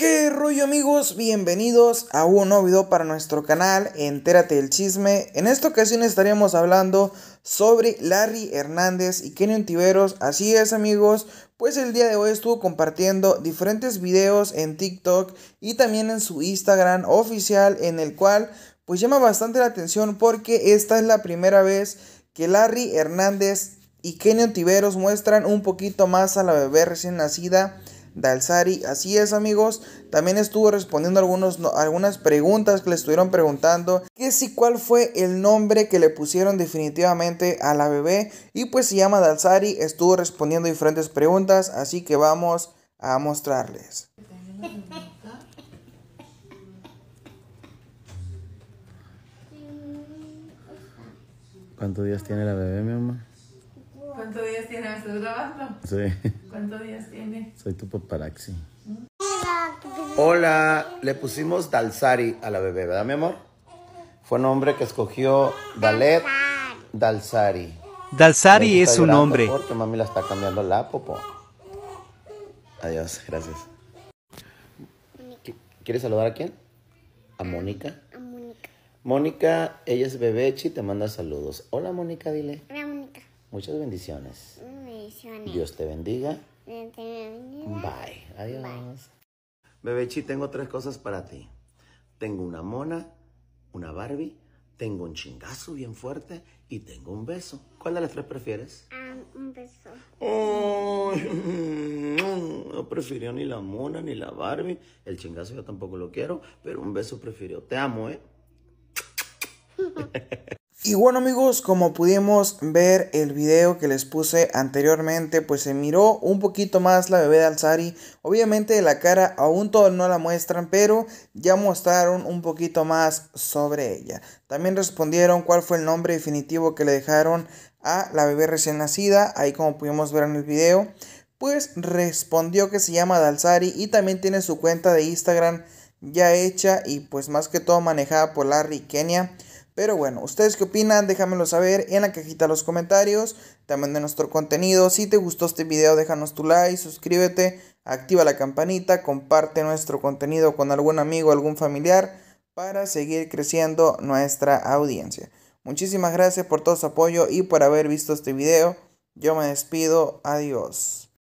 ¿Qué rollo amigos? Bienvenidos a un nuevo video para nuestro canal Entérate del Chisme. En esta ocasión estaríamos hablando sobre Larry Hernández y Kenny Tiveros. Así es amigos, pues el día de hoy estuvo compartiendo diferentes videos en TikTok y también en su Instagram oficial en el cual pues llama bastante la atención porque esta es la primera vez que Larry Hernández y Kenny Tiveros muestran un poquito más a la bebé recién nacida Dalsari. Así es, amigos. También estuvo respondiendo algunos, algunas preguntas que le estuvieron preguntando. Que si cuál fue el nombre que le pusieron definitivamente a la bebé. Y pues se llama Dalsari. Estuvo respondiendo diferentes preguntas. Así que vamos a mostrarles. ¿Cuántos días tiene la bebé, mi mamá? ¿Cuántos días tiene? ¿Me estás grabando? Sí, ¿Cuántos días tiene? soy tu paparazzi. Hola, le pusimos Dalsari a la bebé, ¿verdad, mi amor? Fue nombre que escogió Dalet Dalsari. Dalsari es un llorando hombre. Porque mami la está cambiando la popo. Adiós, gracias. ¿Qui- ¿Quieres saludar a quién? ¿A Mónica? A Mónica. Mónica, ella es bebechi, te manda saludos. Hola, Mónica, dile. Muchas bendiciones. Bendiciones. Dios te bendiga. Dios te bendiga. Bye. Adiós. Bebechi, tengo tres cosas para ti. Tengo una mona, una Barbie, tengo un chingazo bien fuerte y tengo un beso. ¿Cuál de las tres prefieres? Ah, un beso. Ay, no prefirió ni la mona ni la Barbie. El chingazo yo tampoco lo quiero, pero un beso prefirió. Te amo, ¿eh? Y bueno amigos, como pudimos ver el video que les puse anteriormente, pues se miró un poquito más la bebé de Alzari. Obviamente la cara aún todo no la muestran, pero ya mostraron un poquito más sobre ella. También respondieron cuál fue el nombre definitivo que le dejaron a la bebé recién nacida, ahí como pudimos ver en el video. Pues respondió que se llama Dalsari y también tiene su cuenta de Instagram ya hecha y pues más que todo manejada por Larry Kenia. Pero bueno, ¿ustedes qué opinan? Déjamelo saber en la cajita de los comentarios. También de nuestro contenido. Si te gustó este video, déjanos tu like, suscríbete, activa la campanita, comparte nuestro contenido con algún amigo, algún familiar para seguir creciendo nuestra audiencia. Muchísimas gracias por todo su apoyo y por haber visto este video. Yo me despido. Adiós.